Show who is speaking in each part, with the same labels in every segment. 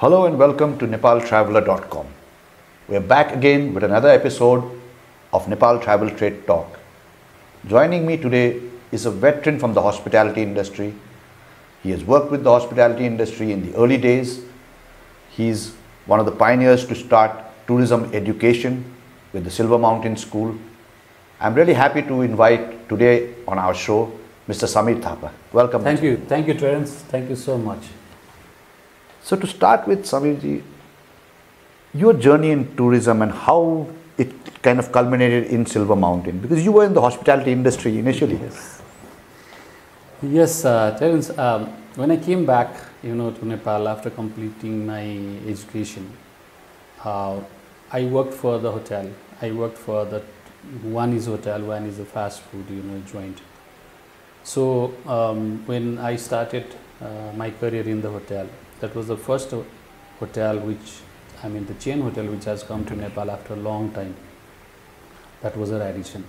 Speaker 1: Hello and welcome to NepalTraveller.com. We're back again with another episode of Nepal Travel Trade Talk. Joining me today is a veteran from the hospitality industry. He has worked with the hospitality industry in the early days. He's one of the pioneers to start tourism education with the Silver Mountain School. I'm really happy to invite today on our show Mr. Samir Thapa. Welcome.
Speaker 2: Thank you. Thank you, Terence. Thank you so much.
Speaker 1: So to start with, Samirji, your journey in tourism and how it kind of culminated in Silver Mountain, because you were in the hospitality industry initially.
Speaker 2: Yes. Yes, uh, Terence. Um, when I came back, you know, to Nepal after completing my education, uh, I worked for the hotel. I worked for the one is hotel, one is a fast food, you know, joint. So um, when I started uh, my career in the hotel, that was the first hotel which, I mean, the chain hotel which has come to Nepal after a long time. That was Radisson.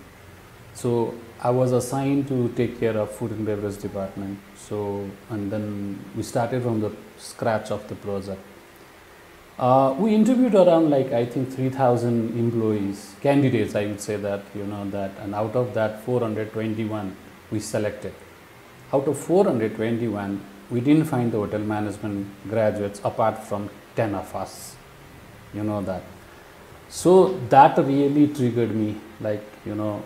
Speaker 2: So I was assigned to take care of food and beverage department. So and then we started from the scratch of the project. Uh, we interviewed around like I think 3,000 employees, candidates. I would say that you know that, and out of that 421 we selected. Out of 421, we didn't find the hotel management graduates apart from 10 of us. You know that. So that really triggered me. Like you know,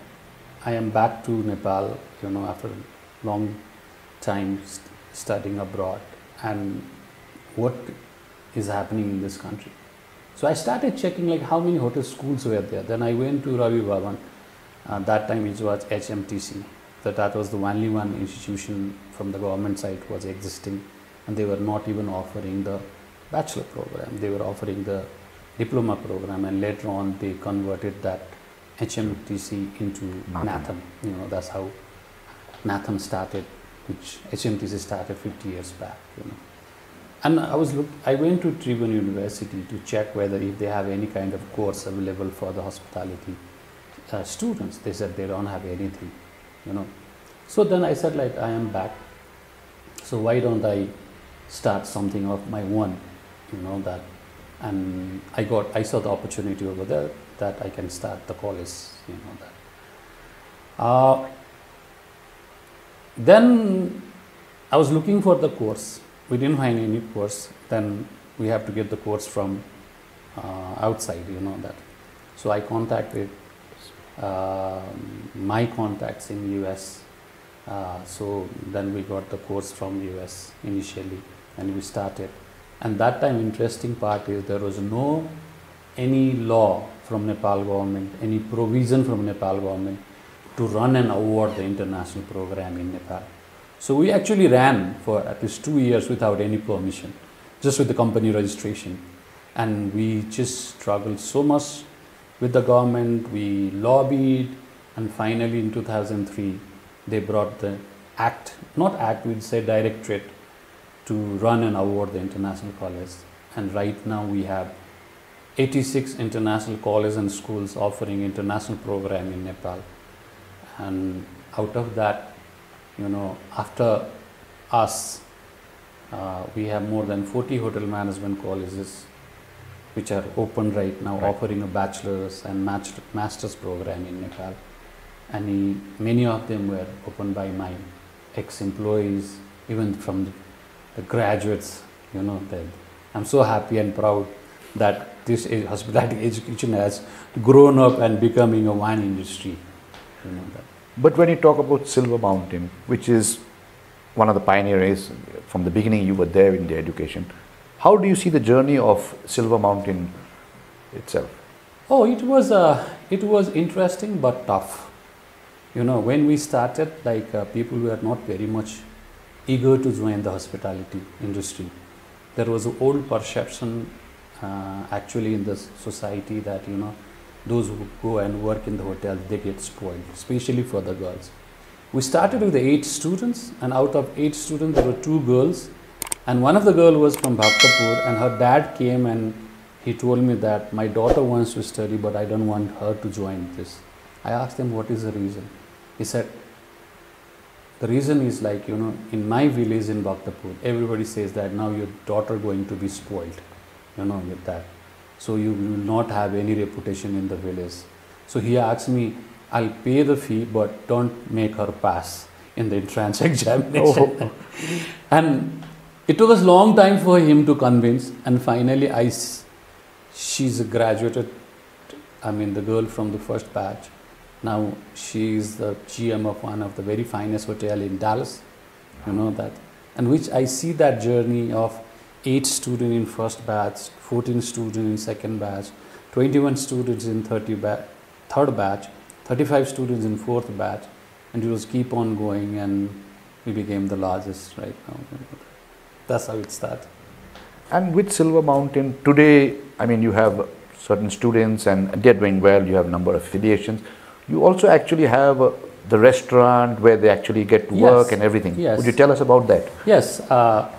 Speaker 2: I am back to Nepal. You know, after a long time st- studying abroad, and what is happening in this country. So I started checking like how many hotel schools were there. Then I went to Ravi Bhavan. Uh, that time it was HMTC. That that was the only one institution from the government side was existing, and they were not even offering the bachelor program. They were offering the diploma program, and later on they converted that HMTC into
Speaker 1: NATHM.
Speaker 2: NATHM. You know that's how NATHM started, which HMTC started 50 years back. You know. And I was look, I went to Tribhuvan University to check whether if they have any kind of course available for the hospitality uh, students. They said they don't have anything, you know. So then I said like I am back. So why don't I start something of my own, you know that. And I got I saw the opportunity over there that I can start the college, you know that. Uh, then I was looking for the course we didn't find any course then we have to get the course from uh, outside you know that so i contacted my contacts in us uh, so then we got the course from us initially and we started and that time interesting part is there was no any law from nepal government any provision from nepal government to run and award the international program in nepal so we actually ran for at least two years without any permission, just with the company registration. And we just struggled so much with the government. We lobbied, and finally in 2003, they brought the act, not act, we'd say directorate, to run and award the international college. And right now we have 86 international colleges and schools offering international program in Nepal. And out of that, you know, after us, uh, we have more than 40 hotel management colleges which are open right now,
Speaker 1: Right.
Speaker 2: offering a bachelor's and master's program in Nepal. And he- many of them were opened by my ex-employees, even from the, the graduates. You know, that I'm so happy and proud that this hospitality education has grown up and becoming a wine industry. You know that.
Speaker 1: But when you talk about Silver Mountain, which is one of the pioneers from the beginning, you were there in the education. How do you see the journey of Silver Mountain itself?
Speaker 2: Oh, it was uh, it was interesting but tough. You know, when we started, like uh, people were not very much eager to join the hospitality industry. There was an old perception uh, actually in the society that you know those who go and work in the hotels they get spoiled, especially for the girls. We started with eight students, and out of eight students, there were two girls, and one of the girl was from Bhaktapur, and her dad came and he told me that my daughter wants to study, but I don't want her to join this. I asked him what is the reason. He said, the reason is like you know, in my village in Bhaktapur, everybody says that now your daughter going to be spoiled. you know, with that. So you will not have any reputation in the village. So he asked me, I'll pay the fee, but don't make her pass in the entrance examination.
Speaker 1: Oh.
Speaker 2: and it took us long time for him to convince, and finally, I, she's graduated. I mean, the girl from the first batch. Now she is the GM of one of the very finest hotel in Dallas. You know that, and which I see that journey of eight students in first batch, 14 students in second batch, 21 students in 30 ba- third batch, 35 students in fourth batch, and it was keep on going, and we became the largest right now. That's how it started.
Speaker 1: And with Silver Mountain, today, I mean, you have certain students and they're doing well, you have number of affiliations. You also actually have uh, the restaurant where they actually get to work and everything.
Speaker 2: Yes.
Speaker 1: Would you tell us about that?
Speaker 2: Yes, uh,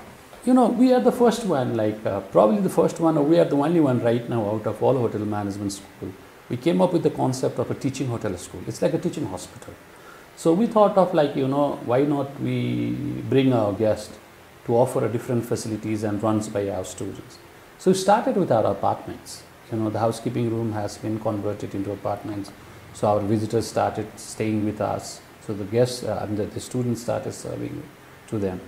Speaker 2: you know, we are the first one, like uh, probably the first one, or we are the only one right now out of all hotel management school. We came up with the concept of a teaching hotel school. It's like a teaching hospital. So we thought of like, you know, why not we bring our guest to offer a different facilities and runs by our students. So we started with our apartments. You know, the housekeeping room has been converted into apartments. So our visitors started staying with us. So the guests uh, and the, the students started serving to them.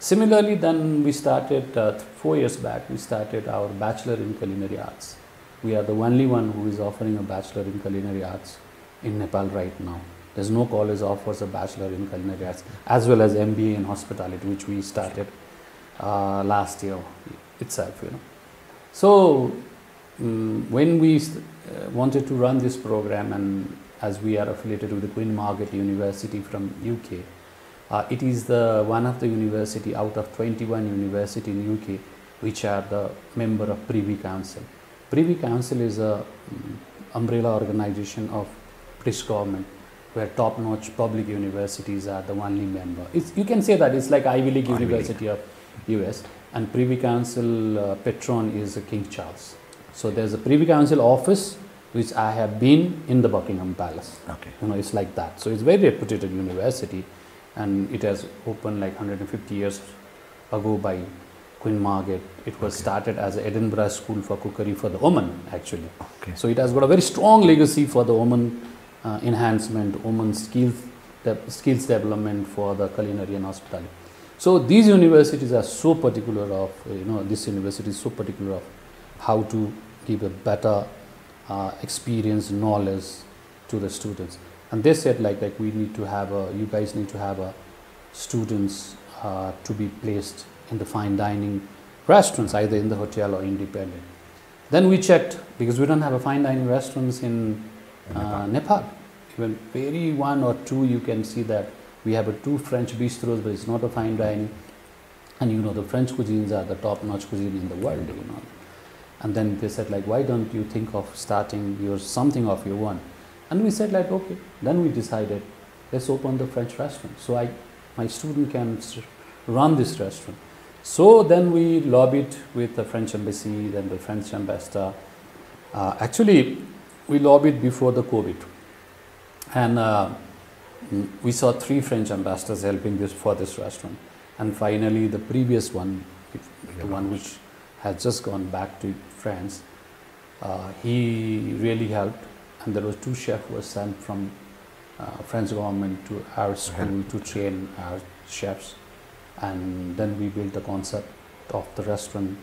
Speaker 2: Similarly, then we started uh, four years back. We started our bachelor in culinary arts. We are the only one who is offering a bachelor in culinary arts in Nepal right now. There's no college offers a bachelor in culinary arts as well as MBA in hospitality, which we started uh, last year itself. You know, so mm, when we uh, wanted to run this program, and as we are affiliated with the Queen Margaret University from UK, uh, it is the one of the university out of 21 university in UK which are the member of Privy Council. Privy Council is a mm, umbrella organization of British government where top-notch public universities are the only member. It's, you can say that it's like Ivy League
Speaker 1: Ivy League.
Speaker 2: University of US and Privy Council uh, patron is King Charles. So there's a Privy Council office which I have been in the Buckingham Palace.
Speaker 1: Okay.
Speaker 2: You know, it's like that. So it's very reputed university, and it has opened like 150 years ago by Queen Margaret. It was
Speaker 1: Okay.
Speaker 2: started as Edinburgh School for Cookery for the women, actually.
Speaker 1: Okay.
Speaker 2: So it has got a very strong legacy for the woman uh, enhancement, woman skills, skills development for the culinary and hospitality. So these universities are so particular of, you know, this university is so particular of how to give a better uh, experience, knowledge to the students. And they said like, like we need to have a, you guys need to have a students uh, to be placed in the fine dining restaurants, either in the hotel or independent. Then we checked because we don't have a fine dining restaurants in uh, Nepal. Even very one or two, you can see that we have a two French bistros, but it's not a fine dining. And you know the French cuisines are the top-notch cuisine in the world. You know, and then they said like, why don't you think of starting your something of your own? And we said like, okay. Then we decided, let's open the French restaurant. So I, my student can run this restaurant. So then we lobbied with the French embassy, then the French ambassador. Uh, actually, we lobbied before the COVID, and uh, we saw three French ambassadors helping this for this restaurant. And finally, the previous one, the one which has just gone back to France, uh, he really helped. And there was two chefs were sent from uh, French government to our school to train our chefs. And then we built the concept of the restaurant.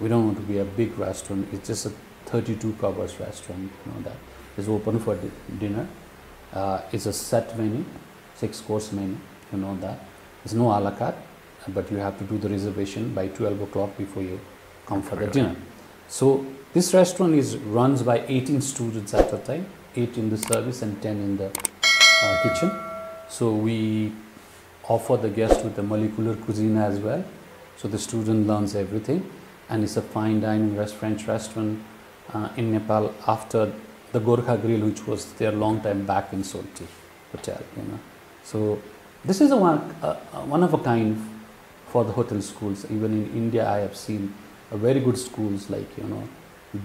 Speaker 2: We don't want to be a big restaurant. It's just a 32 covers restaurant. You know that is open for di- dinner. Uh, it's a set menu, six course menu. You know that. It's no a la carte, but you have to do the reservation by 12 o'clock before you come for the dinner. So this restaurant is runs by 18 students at a time, eight in the service and 10 in the uh, kitchen. So we offer the guest with a molecular cuisine as well. So the student learns everything, and it's a fine dining rest, French restaurant uh, in Nepal after the Gorkha Grill, which was there a long time back in Soaltee Hotel. You know, so this is a one, uh, one of a kind for the hotel schools. Even in India, I have seen a very good schools like you know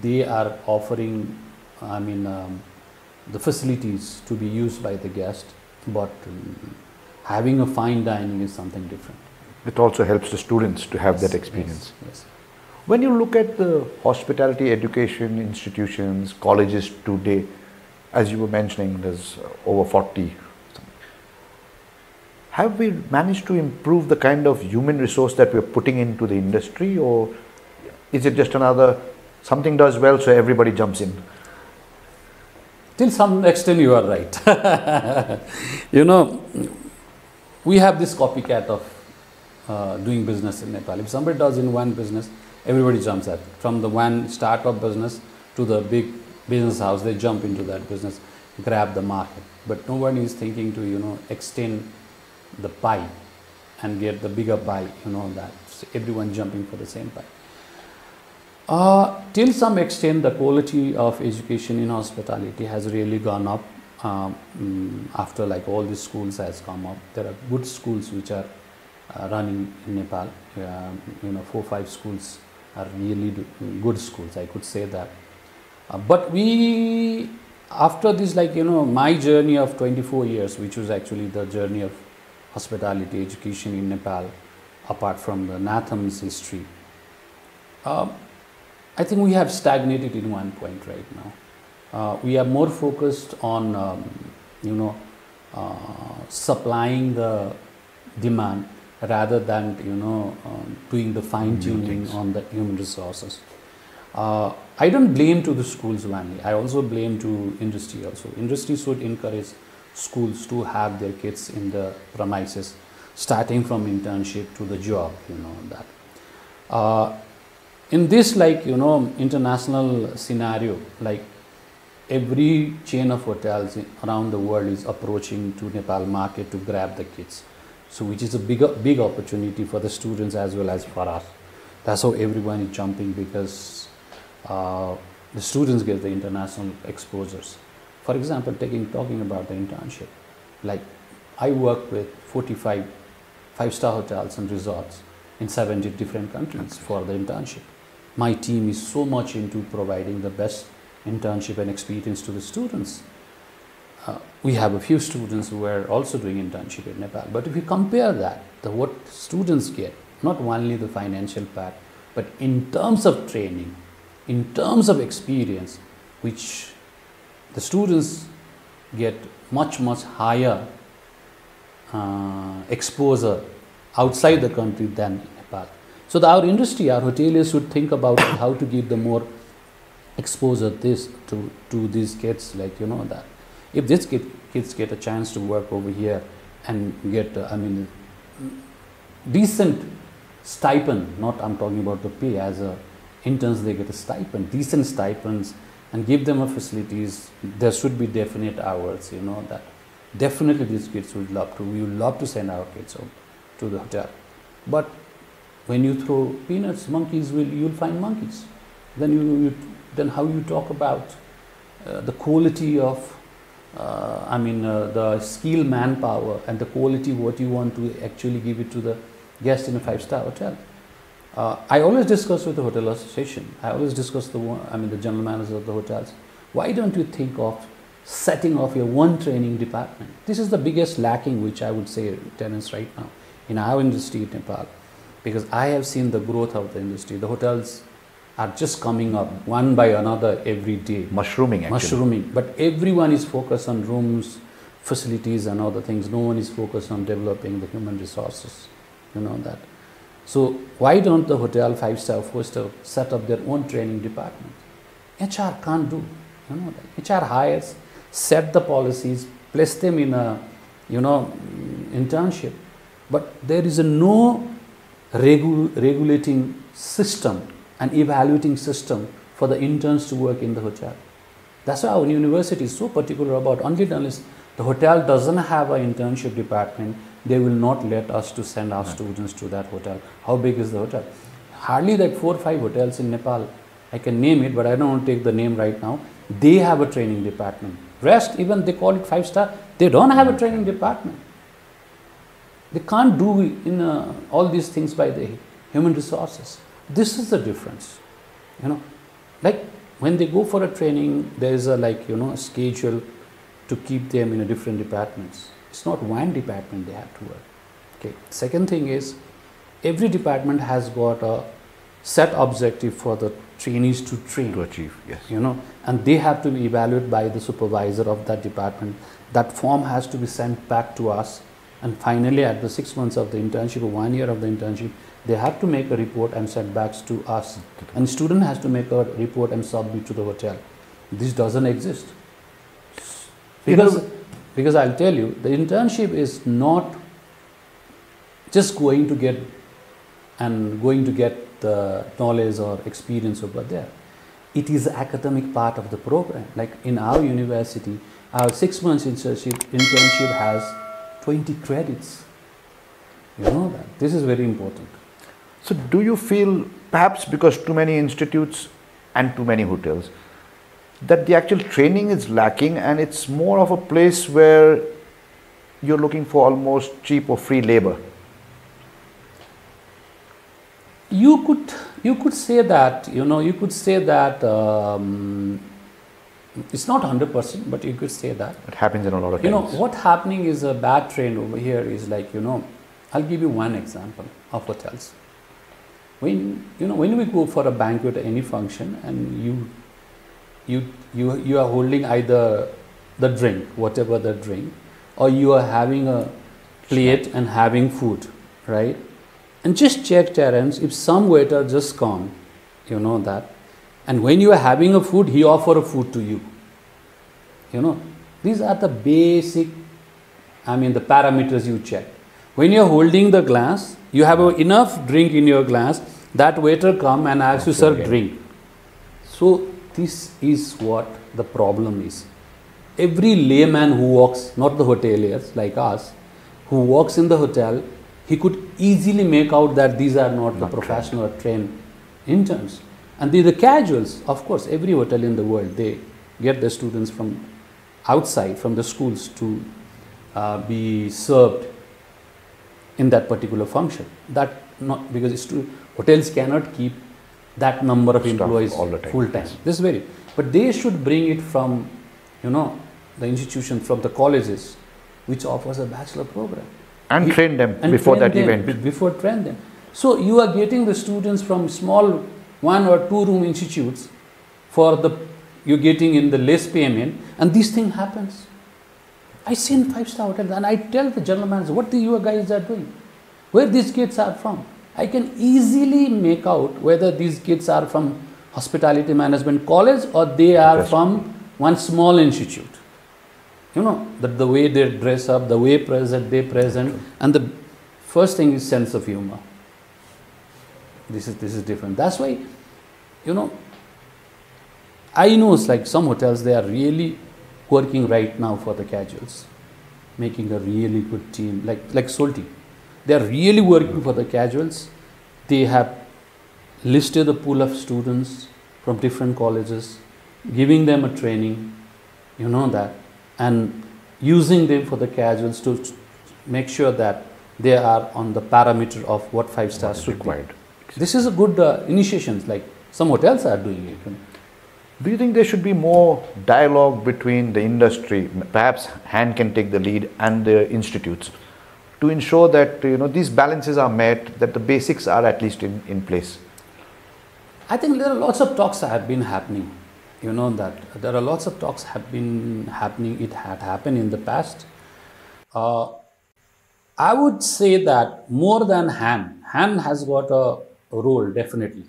Speaker 2: they are offering, I mean, um, the facilities to be used by the guest, but um, having a fine dining is something different.
Speaker 1: It also helps the students to have
Speaker 2: Yes,
Speaker 1: that experience.
Speaker 2: Yes, yes.
Speaker 1: When you look at the hospitality education institutions, colleges today, as you were mentioning, there's over 40. Have we managed to improve the kind of human resource that we're putting into the industry, or is it just another something does well, so everybody jumps in?
Speaker 2: Till some extent, you are right. you know, we have this copycat of uh, doing business in Nepal. If somebody does in one business, everybody jumps at. From the one startup business to the big business house, they jump into that business, grab the market. But no one is thinking to you know extend the pie and get the bigger pie. You know that so everyone jumping for the same pie. Uh, till some extent, the quality of education in hospitality has really gone up um, after like all these schools has come up. There are good schools which are uh, running in Nepal. Uh, you know, four five schools are really good schools. I could say that. Uh, but we, after this, like you know, my journey of 24 years, which was actually the journey of hospitality education in Nepal, apart from the NATHM's history. Um, I think we have stagnated in one point right now. Uh, we are more focused on, um, you know, uh, supplying the demand rather than, you know, um, doing the fine tuning on the human resources. Uh, I don't blame to the schools only. I also blame to industry also. Industry should encourage schools to have their kids in the premises, starting from internship to the job. You know that. Uh, in this like you know international scenario like every chain of hotels around the world is approaching to nepal market to grab the kids so which is a big big opportunity for the students as well as for us. That's how everyone is jumping because uh, the students get the international exposures. For example taking talking about the internship like i work with 45 five star hotels and resorts in 70 different countries for the internship. My team is so much into providing the best internship and experience to the students. Uh, we have a few students who are also doing internship in Nepal. But if you compare that, the what students get, not only the financial part, but in terms of training, in terms of experience, which the students get much, much higher uh, exposure outside the country than Nepal. So the, our industry, our hoteliers should think about how to give them more exposure this to, to these kids, like you know that. If these kid, kids get a chance to work over here and get, uh, I mean, decent stipend, not I'm talking about the pay, as a interns they get a stipend, decent stipends and give them a facilities, there should be definite hours, you know that. Definitely these kids would love to, we would love to send our kids out to the hotel. But when you throw peanuts, monkeys will you'll find monkeys. Then you, you then how you talk about uh, the quality of uh, I mean uh, the skill manpower and the quality what you want to actually give it to the guest in a five star hotel. Uh, I always discuss with the hotel association. I always discuss the I mean the general manager of the hotels. Why don't you think of setting off your one training department? This is the biggest lacking which I would say Terence right now in our industry in Nepal because I have seen the growth of the industry. The hotels are just coming up one by another every day.
Speaker 1: Mushrooming, actually.
Speaker 2: Mushrooming. But everyone is focused on rooms, facilities, and other things. No one is focused on developing the human resources. You know that. So why don't the hotel, five star, four star, set up their own training department? HR can't do. You know that. HR hires, set the policies, place them in a, you know, internship. But there is a no regu- regulating system and evaluating system for the interns to work in the hotel. That's why our university is so particular about only unless the hotel doesn't have an internship department, they will not let us to send our right. students to that hotel. How big is the hotel? Hardly like four or five hotels in Nepal. I can name it, but I don't want to take the name right now. They have a training department. Rest, even they call it five star, they don't have a training department. They can't do in uh, all these things by the human resources. This is the difference. You know, like when they go for a training, there is a like you know a schedule to keep them in a different departments. It's not one department they have to work. Okay. Second thing is every department has got a set objective for the trainees to train
Speaker 1: To achieve, yes.
Speaker 2: you know and they have to be evaluated by the supervisor of that department that form has to be sent back to us and finally at the six months of the internship or one year of the internship they have to make a report and send back to us. And student has to make a report and submit to the hotel. This doesn't exist.
Speaker 1: You know-
Speaker 2: because because i'll tell you the internship is not just going to get and going to get the knowledge or experience over there. It is academic part of the program. Like in our university our six months internship internship has 20 credits. You know that. This is very important
Speaker 1: So, do you feel perhaps because too many institutes and too many hotels that the actual training is lacking and it's more of a place where you're looking for almost cheap or free labor?
Speaker 2: you could you could say that you know you could say that um, it's not 100% but you could say that.
Speaker 1: It happens in a lot of
Speaker 2: you know what happening is a bad trend over here is like you know i'll give you one example of hotels when you know when we go for a banquet or any function and you you you you are holding either the drink whatever the drink or you are having a plate and having food right? And just check Terence if some waiter just come you know that and when you are having a food he offer a food to you. You know these are the basic i mean the parameters you check. When you're holding the glass you have enough drink in your glass that waiter come and asks you sir drink. So this is what the problem is. Every layman who walks not the hoteliers like us who walks in the hotel he could easily make out that these are not, the
Speaker 1: Not trained.
Speaker 2: professional or trained interns. And they're the casuals. Of course every hotel in the world they get the students from outside from the schools to uh, be served in that particular function. That not because it's true hotels cannot keep that number of employees
Speaker 1: all the time,
Speaker 2: full time.
Speaker 1: Yes.
Speaker 2: this is very but they should bring it from you know the institution from the colleges which offers a bachelor program.
Speaker 1: And
Speaker 2: You-
Speaker 1: train them
Speaker 2: and
Speaker 1: before
Speaker 2: train
Speaker 1: that
Speaker 2: them,
Speaker 1: event.
Speaker 2: before train them. So you are getting the students from small one or two room institutes for the you're getting in the less payment and this thing happens. I see in five star hotels and i tell the general manager what the you guys are doing? Where these kids are from i can easily make out whether these kids are from hospitality management college or they are
Speaker 1: Yes.
Speaker 2: from one small institute. You know that the way they dress up the way present they present and the first thing is sense of humor. This is this is different. That's why you know i know it's like some hotels they are really working right now for the casuals making a really good team like like Soaltee they are really working for the casuals they have listed a pool of students from different colleges giving them a training you know that and using them for the casuals to make sure that they are on the parameter of what five stars
Speaker 1: is
Speaker 2: should be.
Speaker 1: required.
Speaker 2: This is a good uh, initiations like some hotels are doing it.
Speaker 1: Do you think there should be more dialogue between the industry, perhaps HAN can take the lead, and the institutes to ensure that you know these balances are met, that the basics are at least in, in place?
Speaker 2: I think there are lots of talks that have been happening. You know that there are lots of talks have been happening. It had happened in the past. Uh, I would say that more than HAN, HAN has got a role definitely.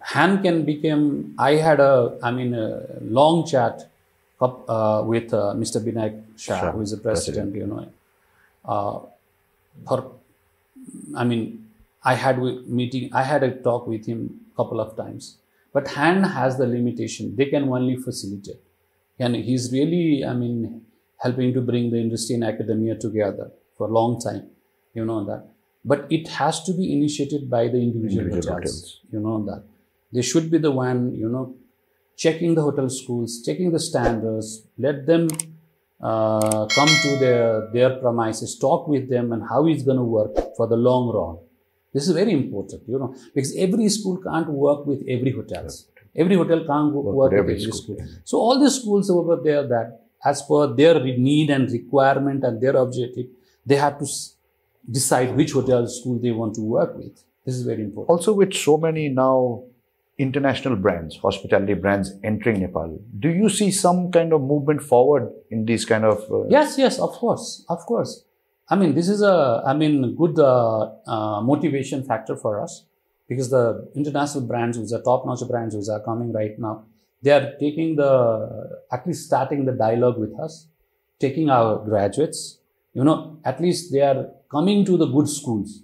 Speaker 2: HAN can become. I had a, I mean, a long chat uh, with uh, Mr. Binayak Shah,
Speaker 1: Shah,
Speaker 2: who is the president. You know, uh, for I mean, I had meeting. I had a talk with him a couple of times. But HAN has the limitation. They can only facilitate, and he's really, I mean, helping to bring the industry and academia together for a long time. You know that. But it has to be initiated by the individual,
Speaker 1: Individual
Speaker 2: hotels. You know that. They should be the one. You know, checking the hotel schools, checking the standards. Let them uh, come to their their premises, talk with them, and how it's going to work for the long run. This is very important, you know, because every school can't work with every hotels. Every hotel can't wo- work, with every, school. So all the schools over there that, as per their need and requirement and their objective, they have to s- decide which hotel school they want to work with. This is very important.
Speaker 1: Also, with so many now international brands, hospitality brands entering Nepal, do you see some kind of movement forward in these kind of? Uh,
Speaker 2: yes, yes, of course, of course. I mean, this is a, I mean, good uh, uh, motivation factor for us because the international brands, which are top-notch brands, which are coming right now, they are taking the, at least starting the dialogue with us, taking our graduates, you know, at least they are coming to the good schools.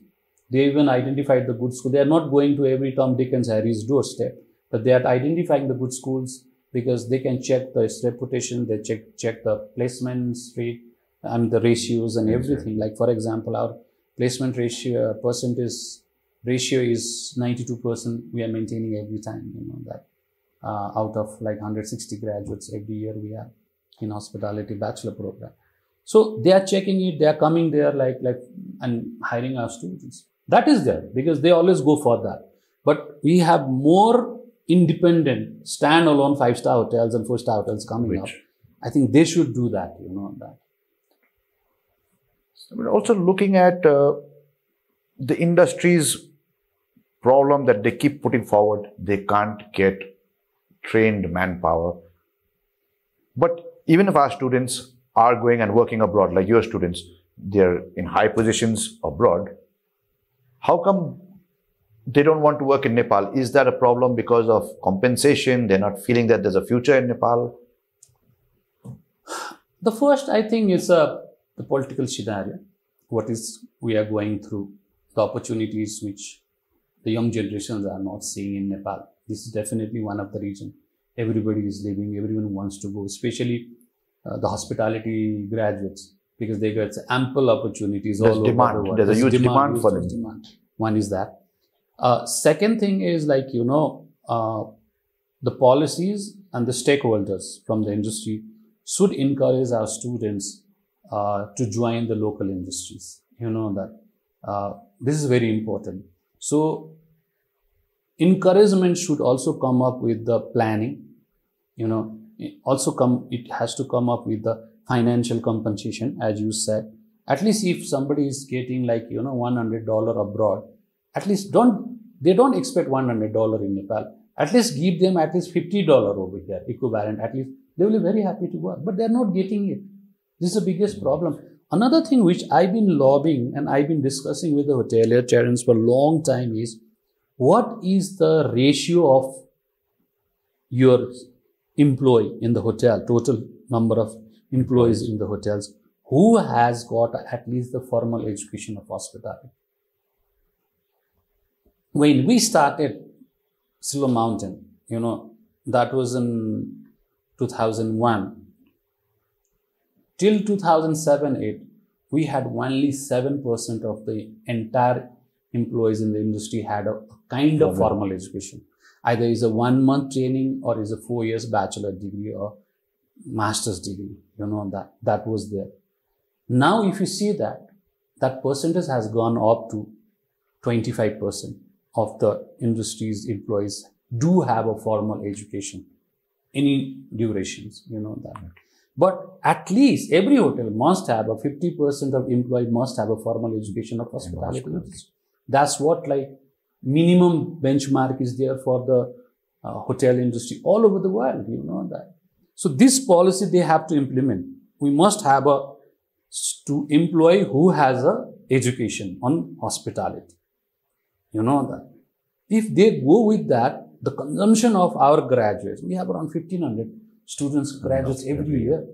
Speaker 2: They even identified the good school. They are not going to every Tom, Dick and Harry's doorstep, but they are identifying the good schools because they can check the reputation, they check, check the placements rate, and the ratios and everything. Like for example, our placement ratio uh, percent is ratio is 92%. We are maintaining every time, you know, that uh, out of like 160 graduates every year we have in hospitality bachelor program. So they are checking it, they are coming there like, like, and hiring our students. That is there because they always go for that. But we have more independent, standalone five-star hotels and four-star hotels coming Which? up. I think they should do that, you know, that.
Speaker 1: But also looking at uh, the industry's problem that they keep putting forward, they can't get trained manpower. But even if our students are going and working abroad, like your students, they're in high positions abroad, how come they don't want to work in Nepal? Is that a problem because of compensation? They're not feeling that there's a future in Nepal?
Speaker 2: The first, I think, is a the political scenario, what is we are going through, the opportunities which the young generations are not seeing in Nepal. This is definitely one of the reasons. Everybody is leaving, everyone wants to go, especially uh, the hospitality graduates, because they get ample opportunities
Speaker 1: There's all demand. over the world. There's, There's a huge demand, demand for them. Demand.
Speaker 2: One is that. Uh, second thing is like, you know, uh, the policies and the stakeholders from the industry should encourage our students uh, to join the local industries. You know that uh, this is very important. So encouragement should also come up with the planning. You know, also come it has to come up with the financial compensation, as you said. At least if somebody is getting like you know one hundred dollar abroad, at least don't they don't expect one hundred dollar in Nepal. At least give them at least fifty dollar over here equivalent. At least they will be very happy to work, but they are not getting it. This is the biggest problem. Another thing which I've been lobbying and I've been discussing with the hotelier Terence for a long time is what is the ratio of your employee in the hotel, total number of employees in the hotels, who has got at least the formal education of hospitality. When we started Silver Mountain, you know, that was in 2001 Till 2007-8, we had only 7% of the entire employees in the industry had a, kind of formal education. Either is a one month training or is a four years bachelor degree or master's degree. You know, that, that was there. Now, if you see that, that percentage has gone up to 25% of the industry's employees do have a formal education, any durations, you know that. But at least every hotel must have a 50% of employee must have a formal education of hospitality. That's what like minimum benchmark is there for the uh, hotel industry all over the world. You know that. So this policy they have to implement. We must have a to employ who has a education on hospitality. You know that. If they go with that, the consumption of our graduates, we have around 1500 students graduates every year.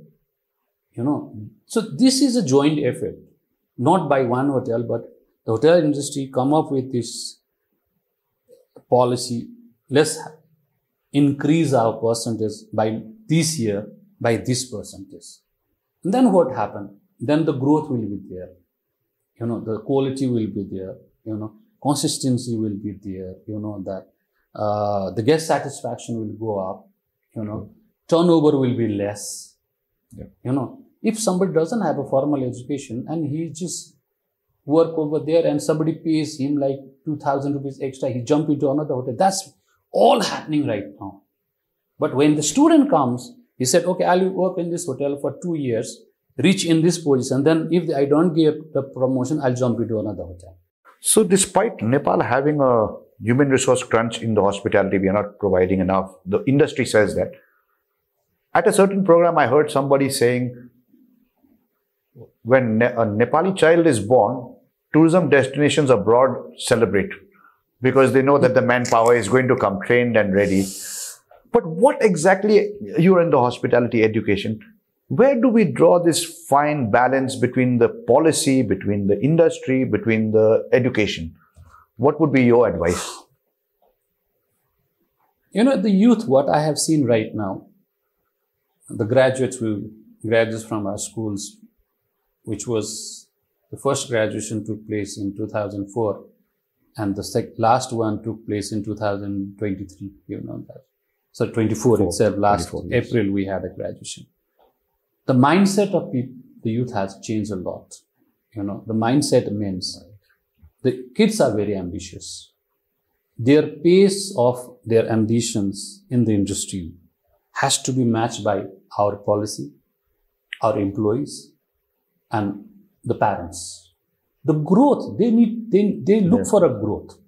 Speaker 2: You know, so this is a joint effort, not by one hotel, but the hotel industry come up with this policy. Let's increase our percentage by this year by this percentage. And then what happened? Then the growth will be there. You know, the quality will be there. You know, consistency will be there. You know that uh, the guest satisfaction will go up. You know, turnover will be less. Yeah. You know, if somebody doesn't have a formal education and he just work over there and somebody pays him like 2000 rupees extra, he jump into another hotel. That's all happening right now. But when the student comes, he said, okay, I'll work in this hotel for two years, reach in this position. Then if I don't get the promotion, I'll jump into another hotel.
Speaker 1: So, despite Nepal having a human resource crunch in the hospitality, we are not providing enough. The industry says that. At a certain program, I heard somebody saying when a Nepali child is born, tourism destinations abroad celebrate because they know that the manpower is going to come trained and ready. But what exactly, you're in the hospitality education, where do we draw this fine balance between the policy, between the industry, between the education? What would be your advice?
Speaker 2: You know, the youth, what I have seen right now, the graduates graduates from our schools, which was the first graduation took place in 2004 and the last one took place in 2023 you know that so 24 Four, itself last 24, april we had a graduation the mindset of people, the youth has changed a lot. You know, the mindset means the kids are very ambitious. Their pace of their ambitions in the industry has to be matched by our policy, our employees, and the parents. The growth, they need, they, they look yes. for a growth.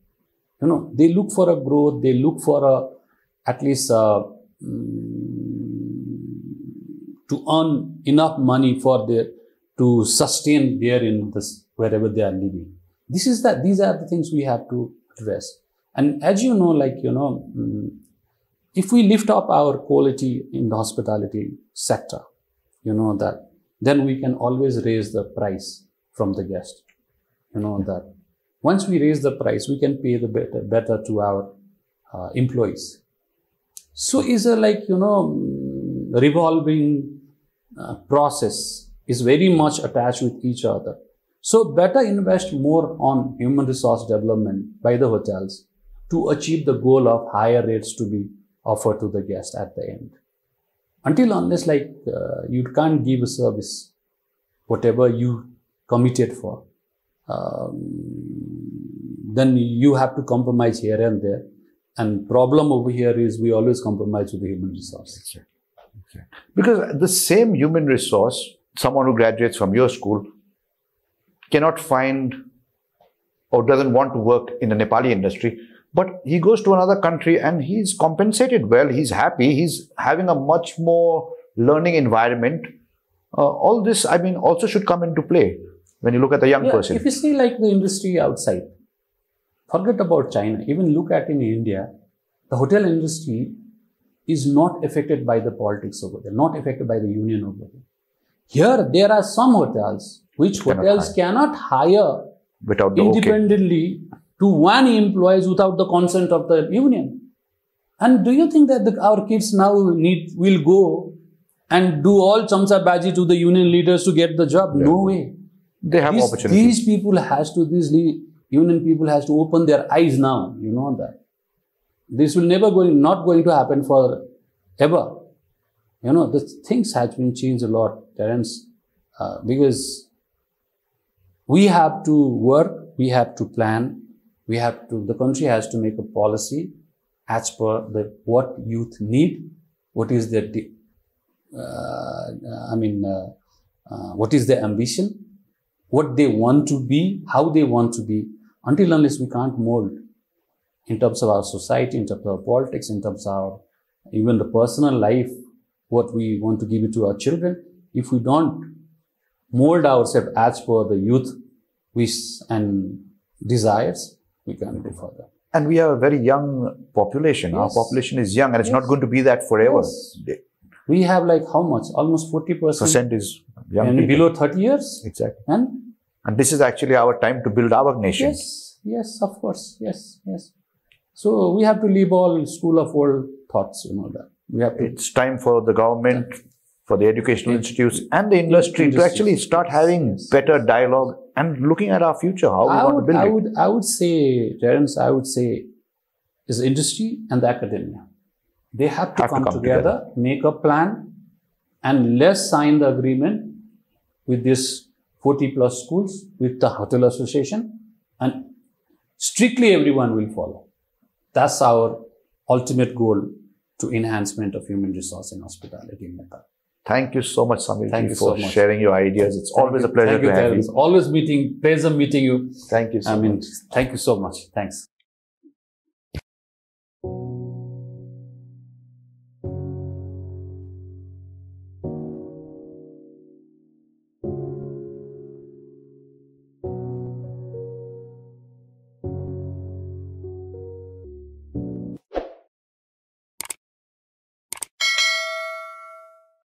Speaker 2: You know, they look for a growth, they look for a, at least a, to earn enough money for their to sustain there in this wherever they are living. This is that these are the things we have to address. And as you know, like you know, mm, if we lift up our quality in the hospitality sector, you know that then we can always raise the price from the guest. You know that once we raise the price, we can pay the better better to our uh, employees. So is a like you know revolving uh, process is very much attached with each other. So better invest more on human resource development by the hotels to achieve the goal of higher rates to be offered to the guest at the end. Until unless like uh, you can't give a service, whatever you committed for, um, then you have to compromise here and there. And problem over here is we always compromise with the human resource resources.
Speaker 1: Because the same human resource, someone who graduates from your school, cannot find or doesn't want to work in the Nepali industry, but he goes to another country and he's compensated well, he's happy, he's having a much more learning environment. Uh, all this, I mean, also should come into play when you look at the young
Speaker 2: yeah,
Speaker 1: person.
Speaker 2: If you see like the industry outside, forget about China, even look at in India, the hotel industry is not affected by the politics over there, not affected by the union over there. Here, there are some hotels which cannot hotels hire. cannot hire
Speaker 1: without
Speaker 2: independently
Speaker 1: okay.
Speaker 2: to one employees without the consent of the union. And do you think that the, our kids now need will go and do all chamsa baji to the union leaders to get the job? Yeah. No way.
Speaker 1: They have
Speaker 2: these,
Speaker 1: opportunity.
Speaker 2: These people has to these union people has to open their eyes now. You know that. This will never going, not going to happen for ever. You know, the things has been changed a lot, Terence, uh, because we have to work, we have to plan, we have to, the country has to make a policy as per the, what youth need, what is their, uh, I mean, uh, uh, what is their ambition, what they want to be, how they want to be, until unless we can't mold in terms of our society, in terms of our politics, in terms of our, even the personal life, what we want to give it to our children. If we don't mold ourselves as per the youth wish and desires, we can't go further.
Speaker 1: And we have a very young population. Yes. Our population is young and it's yes. not going to be that forever. Yes.
Speaker 2: We have like how much? Almost 40%
Speaker 1: is young
Speaker 2: and
Speaker 1: people.
Speaker 2: below 30 years.
Speaker 1: Exactly.
Speaker 2: And,
Speaker 1: and this is actually our time to build our nation.
Speaker 2: Yes, yes, of course. Yes, yes. So we have to leave all school of old thoughts, you know that. We have to,
Speaker 1: it's time for the government, for the educational institutes and the industry to actually start having yes. better dialogue and looking at our future, how we I want
Speaker 2: would,
Speaker 1: to build
Speaker 2: I
Speaker 1: it.
Speaker 2: Would, I would say, Terence, I would say, is industry and the academia. They have to, have come, to come together, together, make a plan, and let's sign the agreement with this 40 plus schools, with the hotel association, and strictly everyone will follow. That's our ultimate goal to enhancement of human resource in hospitality in Nepal.
Speaker 1: Thank you so much, Samir,
Speaker 2: Thank you
Speaker 1: for
Speaker 2: so much.
Speaker 1: sharing your ideas. It's
Speaker 2: Thank
Speaker 1: always
Speaker 2: you.
Speaker 1: a pleasure
Speaker 2: Thank you,
Speaker 1: to have
Speaker 2: Terence.
Speaker 1: you.
Speaker 2: Always meeting, pleasure meeting you.
Speaker 1: Thank you so
Speaker 2: I mean,
Speaker 1: much.
Speaker 2: thank you so much. Thanks.